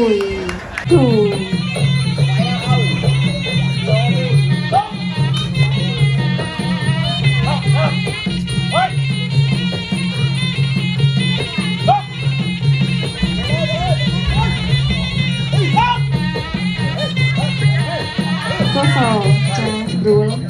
Fui. Fui. Qual falta? Duas.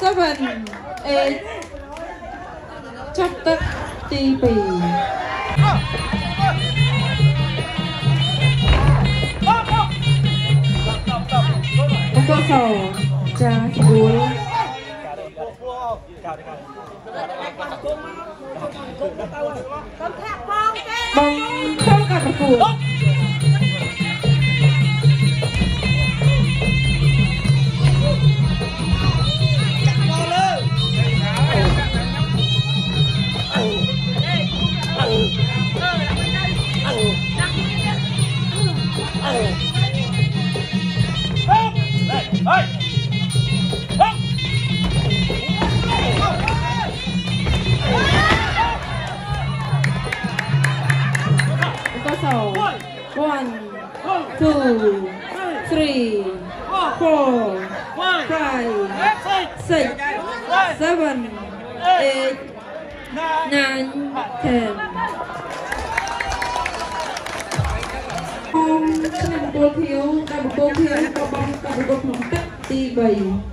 seven, eight, chapter TP. Thank you. six seven eight nine ten អមឆ្នាំពោលភៀវដល់ពោលភៀវក៏បងក៏បងក្នុងទឹកទី3